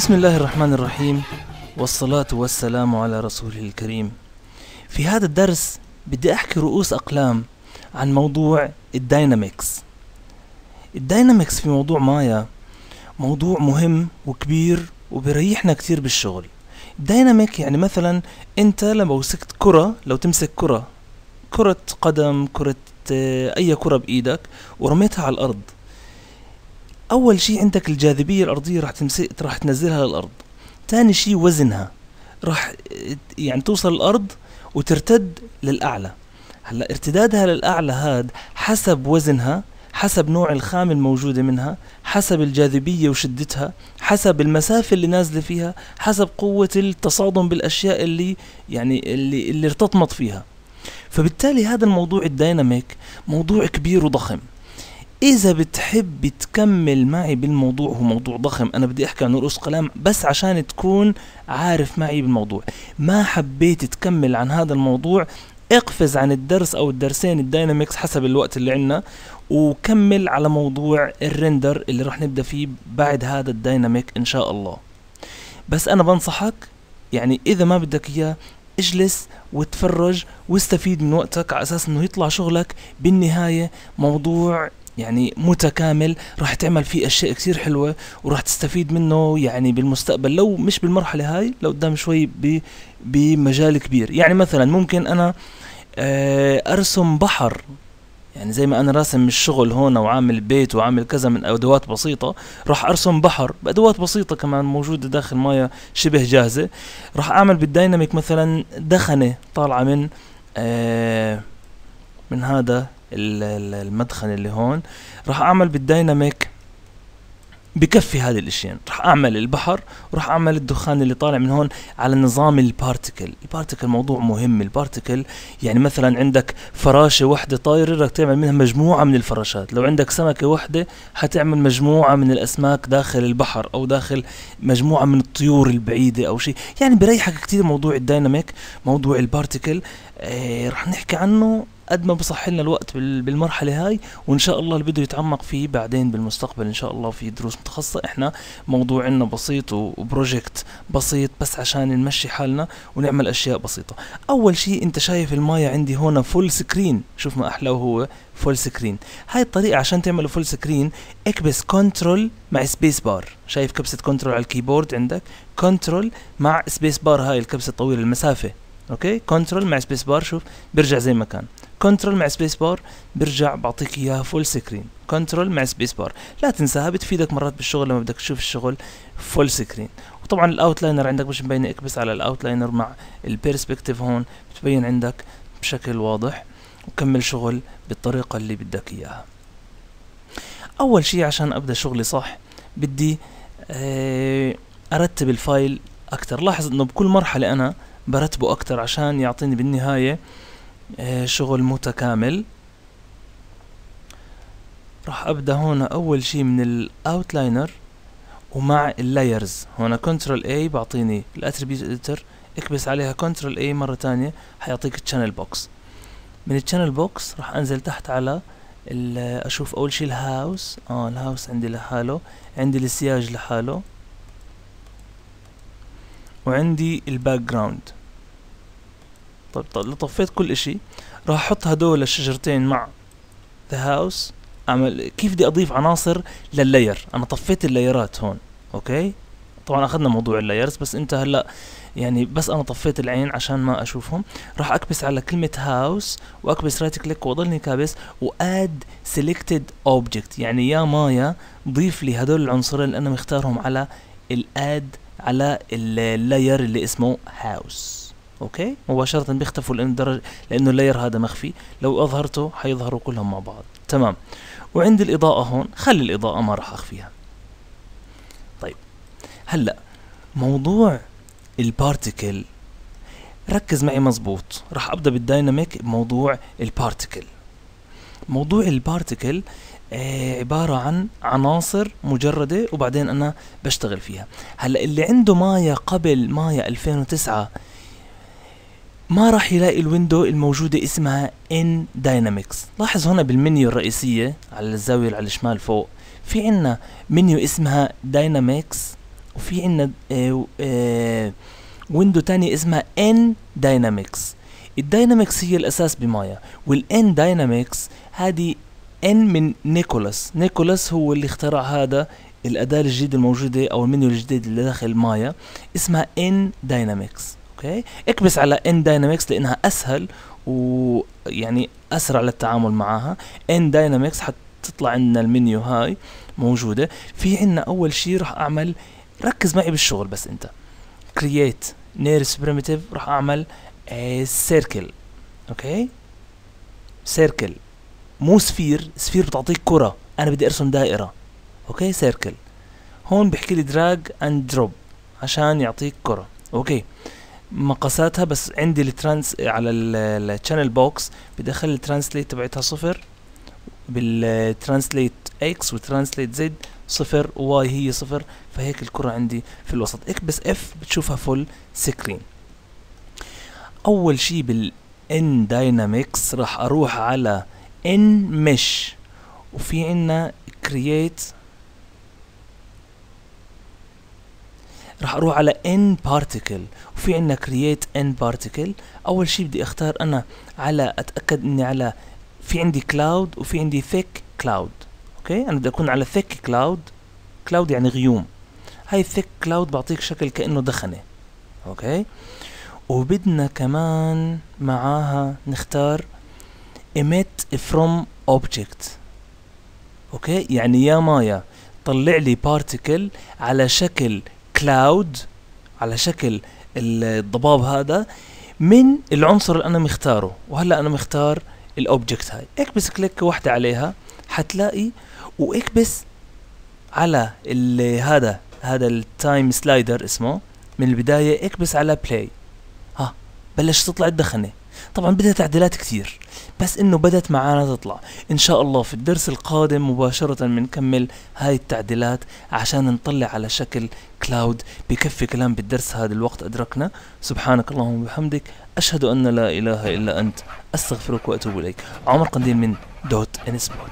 بسم الله الرحمن الرحيم والصلاة والسلام على رسوله الكريم. في هذا الدرس بدي أحكي رؤوس أقلام عن موضوع ال dynamics ال dynamics في موضوع مايا موضوع مهم وكبير وبريحنا كتير بالشغل. ال dynamic يعني مثلا أنت لما مسكت كرة لو تمسك كرة كرة قدم كرة آه، أي كرة بإيدك ورميتها على الأرض أول شيء عندك الجاذبية الأرضية راح تمسك راح تنزلها للأرض. تاني شيء وزنها. راح يعني توصل الأرض وترتد للأعلى. هلأ ارتدادها للأعلى هاد حسب وزنها حسب نوع الخامة الموجودة منها حسب الجاذبية وشدتها حسب المسافة اللي نازلة فيها حسب قوة التصادم بالأشياء اللي يعني اللي, اللي ارتطمت فيها. فبالتالي هذا الموضوع الديناميك موضوع كبير وضخم. إذا بتحب تكمل معي بالموضوع هو موضوع ضخم أنا بدي أحكي عن رؤوس قلم بس عشان تكون عارف معي بالموضوع. ما حبيت تكمل عن هذا الموضوع اقفز عن الدرس أو الدرسين ال dynamics حسب الوقت اللي عندنا وكمل على موضوع ال render اللي راح نبدأ فيه بعد هذا ال dynamic إن شاء الله. بس أنا بنصحك يعني إذا ما بدك إياه اجلس وتفرج واستفيد من وقتك على أساس إنه يطلع شغلك بالنهاية موضوع يعني متكامل راح تعمل فيه أشياء كثير حلوة وراح تستفيد منه يعني بالمستقبل. لو مش بالمرحلة هاي لو قدام شوي بمجال كبير. يعني مثلا ممكن أنا آه، أرسم بحر. يعني زي ما أنا راسم الشغل هون وعامل بيت وعامل كذا من أدوات بسيطة راح أرسم بحر بأدوات بسيطة كمان موجودة داخل مايا شبه جاهزة. راح أعمل بالديناميك مثلا دخنة طالعة من آه من هذا المدخن اللي هون راح أعمل بالديناميك. بكفي هذه الأشياء. راح أعمل البحر وراح أعمل الدخان اللي طالع من هون على نظام البارتكل البارتكل موضوع مهم. البارتكل يعني مثلا عندك فراشة واحدة طايرة بدك تعمل منها مجموعة من الفراشات. لو عندك سمكة واحدة حتعمل مجموعة من الأسماك داخل البحر أو داخل مجموعة من الطيور البعيدة أو شيء. يعني بريحك كثير موضوع ال dynamic موضوع ال particle آه رح نحكي عنه قد ما بصح لنا الوقت بالمرحلة هاي وإن شاء الله اللي بده يتعمق فيه بعدين بالمستقبل إن شاء الله في دروس متخصصة. إحنا موضوع عنا بسيط و project بسيط بس عشان نمشي حالنا ونعمل أشياء بسيطة. أول شيء أنت شايف الماية عندي هون full screen شوف ما أحلى وهو full screen هاي الطريقة عشان تعمله full screen اكبس control مع space bar شايف كبسة control على ال keyboard عندك؟ control مع space bar هاي الكبسة الطويلة المسافة. Okay؟ control مع space bar شوف بيرجع زي ما كان. control مع space bar برجع بعطيك إياها full screen control مع space bar. لا تنساها بتفيدك مرات بالشغل لما بدك تشوف الشغل full screen وطبعا ال outliner عندك مش مبينه إكبس على ال outliner مع ال perspective هون بتبين عندك بشكل واضح. وكمل شغل بالطريقة اللي بدك إياها. أول شيء عشان أبدأ شغلي صح بدي آه، أرتب ال file أكتر. لاحظ إنه بكل مرحلة أنا برتبه أكتر عشان يعطيني بالنهاية شغل متكامل. راح أبدأ هون أول شي من ال outliner ومع ال layers هون control A بعطيني ال attribute editor اكبس عليها control A مرة تانية حيعطيك ال channel box من ال channel box راح أنزل تحت على أشوف أول شي ال house آه الهاوس عندي لحاله عندي السياج لحاله وعندي ال background طيب طيب طفيت كل إشي راح أحط هدول الشجرتين مع the house أعمل كيف بدي أضيف عناصر لل layer أنا طفيت اللايرات هون Okay؟ طبعا أخذنا موضوع ال layers بس أنت هلأ يعني بس أنا طفيت العين عشان ما أشوفهم. راح أكبس على كلمة house وأكبس right click وأضلني كابس و add selected object يعني يا مايا ضيف لي هدول العنصرين اللي أنا مختارهم على ال add على ال layer اللي اسمه house okay؟ مباشرة بيختفوا لأنه درج... لأنه ال layer هذا مخفي. لو أظهرته حيظهروا كلهم مع بعض. تمام. وعندي الإضاءة هون خلي الإضاءة ما راح أخفيها. طيب. هلأ موضوع ال particle. ركز معي مزبوط راح أبدأ بال dynamic بموضوع ال particle. موضوع ال particle آه عبارة عن عناصر مجردة وبعدين أنا بشتغل فيها. هلأ اللي عنده مايا قبل مايا 2009 ما راح يلاقي ال window الموجودة اسمها nDynamics لاحظ هنا بالمنيو الرئيسية على الزاوية على الشمال فوق في عنا منيو اسمها dynamics وفي عندنا window تانية اسمها nDynamics ال dynamics هي الأساس ب Maya وال nDynamics هذه n من نيكولاس. نيكولاس هو اللي اخترع هذا الأداة الجديدة الموجودة أو المنيو الجديد اللي داخل مايا اسمها nDynamics okay؟ اكبس على nDynamics لأنها أسهل ويعني أسرع للتعامل معها nDynamics حتطلع عندنا المنيو هاي موجودة. في عندنا أول شيء راح أعمل ركز معي بالشغل بس أنت. Create NURBS primitive راح أعمل circle okay؟ circle مو sphere sphere بتعطيك كرة. أنا بدي أرسم دائرة. Okay؟ circle هون بحكي لي drag and drop عشان يعطيك كرة. Okay؟ مقاساتها بس عندي ال trans على ال channel box بدي اخلي ال translate تبعتها صفر بال translate X و translate Z صفر Y هي صفر فهيك الكرة عندي في الوسط. اكبس F بتشوفها full screen أول شي بال nDynamics راح أروح على nMesh وفي عنا create راح أروح على nParticle وفي عنا create nParticle أول شي بدي أختار أنا على أتأكد إني على في عندي cloud وفي عندي thick cloud okay؟ أنا بدي أكون على thick cloud cloud يعني غيوم. هاي thick cloud بعطيك شكل كأنه دخنة. okay؟ وبدنا كمان معاها نختار emit from object. okay؟ يعني يا مايا طلع لي particle على شكل cloud على شكل الضباب هذا من العنصر اللي أنا مختاره. وهلأ أنا مختار ال object هاي. اكبس click واحدة عليها حتلاقي واكبس على هذا هذا ال time slider اسمه من البداية اكبس على play ها بلش تطلع الدخنة. طبعا بدها تعديلات كثير بس إنه بدت معانا تطلع. إن شاء الله في الدرس القادم مباشرة بنكمل هاي التعديلات عشان نطلع على شكل cloud بكفي كلام بالدرس هذا الوقت أدركنا. سبحانك اللهم وبحمدك. أشهد أن لا إله إلا أنت. أستغفرك وأتوب إليك. عمر قنديل من dot انسبوت